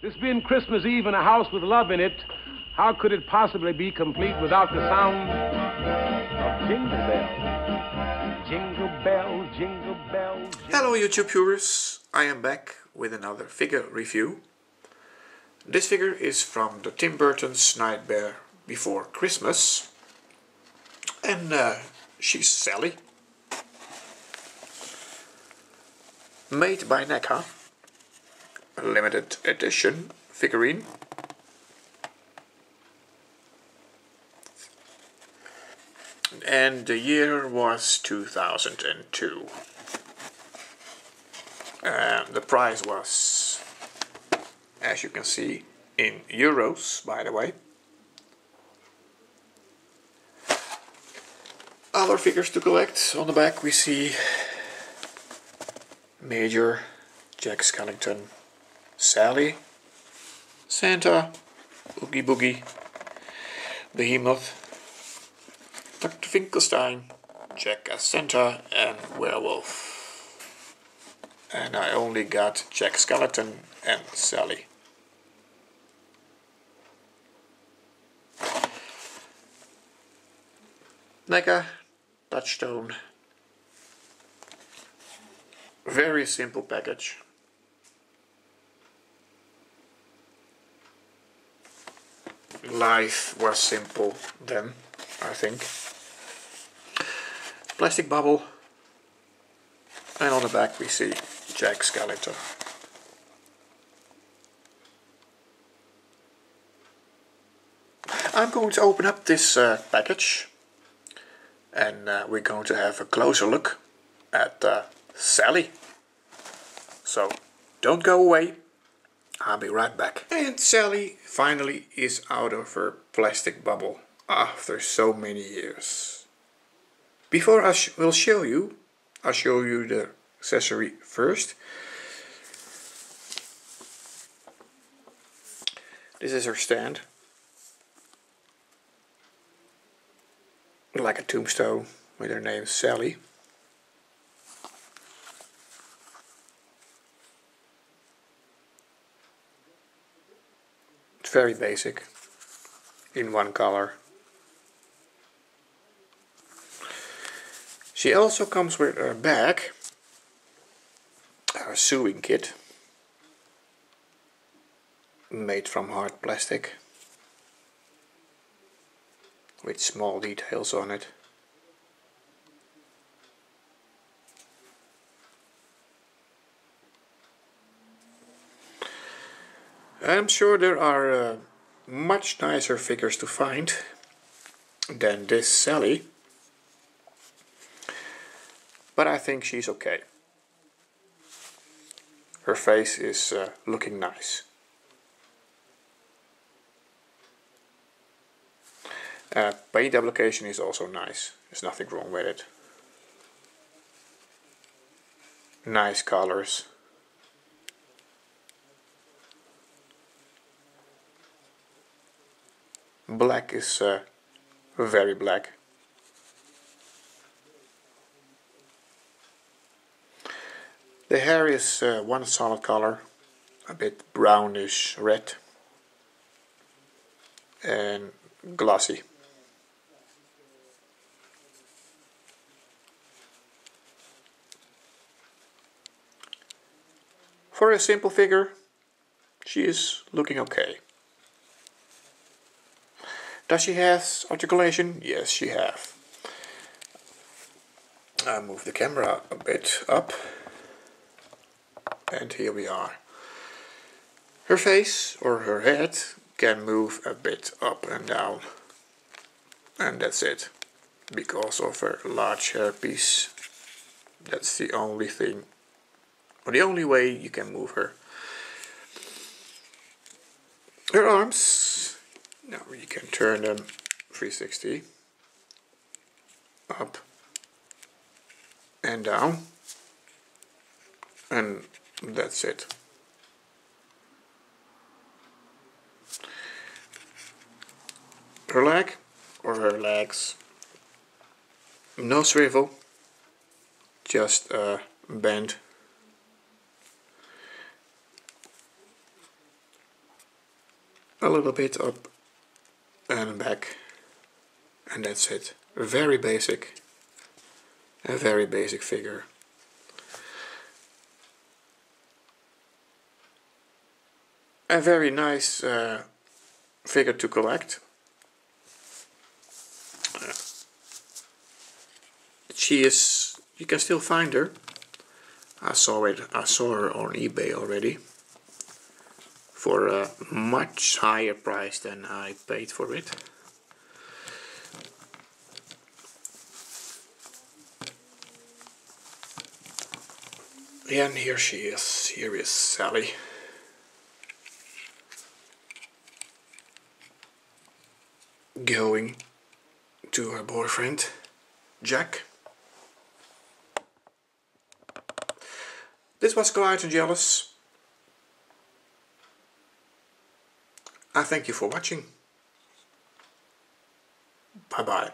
This being Christmas Eve in a house with love in it, how could it possibly be complete without the sound of jingle bells? Jingle bells, jingle bells. Jingle Hello YouTube viewers, I am back with another figure review. This figure is from the Tim Burton's Nightmare Before Christmas. And uh, she's Sally. Made by NECA. Limited edition figurine. And the year was 2002. And the price was, as you can see, in euros, by the way. Other figures to collect. On the back we see Major, Jack Skellington, Sally, Santa, Oogie Boogie, Behemoth, Dr. Finkelstein, Jack Santa, and Werewolf. And I only got Jack Skeleton and Sally. NECA Touchstone. Very simple package. Life was simple then, I think. Plastic bubble. And on the back we see Jack Skellington. I'm going to open up this uh, package and uh, we're going to have a closer look at uh, Sally. So don't go away, I'll be right back. And Sally finally is out of her plastic bubble after so many years. Before I sh will show you, I'll show you the accessory first. This is her stand. Like a tombstone with her name Sally. Very basic in one color. She also comes with a bag, a sewing kit, made from hard plastic, with small details on it. I'm sure there are uh, much nicer figures to find than this Sally but I think she's okay. Her face is uh, looking nice. Uh, paint application is also nice, there's nothing wrong with it. Nice colors. Black is uh, very black. The hair is uh, one solid color, a bit brownish red and glossy. For a simple figure, she is looking okay. Does she have articulation? Yes, she have. I move the camera a bit up and here we are. Her face or her head can move a bit up and down and that's it because of her large hairpiece that's the only thing or the only way you can move her her arms now you can turn them 360 up and down and that's it. Her leg or her legs. No swivel, just uh, bend. a little bit up and back and that's it. Very basic. A very basic figure. A very nice uh, figure to collect. she is, you can still find her. I saw it, I saw her on eBay already for a much higher price than I paid for it. And here she is, here is Sally. Going to her boyfriend, Jack. This was Angelus. I thank you for watching. Bye bye.